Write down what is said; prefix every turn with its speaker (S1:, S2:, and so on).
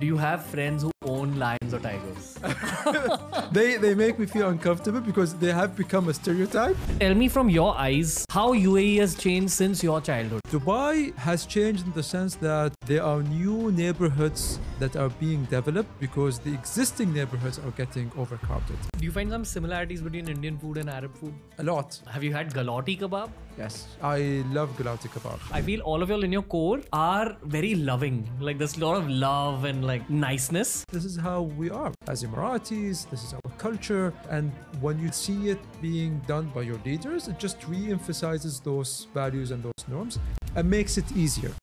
S1: Do you have friends who own lions or tigers?
S2: They they make me feel uncomfortable because they have become a stereotype.
S1: Tell me from your eyes how UAE has changed since your childhood.
S2: Dubai has changed in the sense that there are new neighborhoods that are being developed because the existing neighborhoods are getting overcrowded.
S1: Do you find some similarities between Indian food and Arab food?
S2: A lot.
S1: Have you had galouti kebab?
S2: Yes. I love galouti kebab.
S1: I feel all of y'all in your core are very loving. Like there's a lot of love and like niceness.
S2: This is how we are as Emiratis. This is our culture. And when you see it being done by your leaders, it just re emphasizes those values and those norms and makes it easier.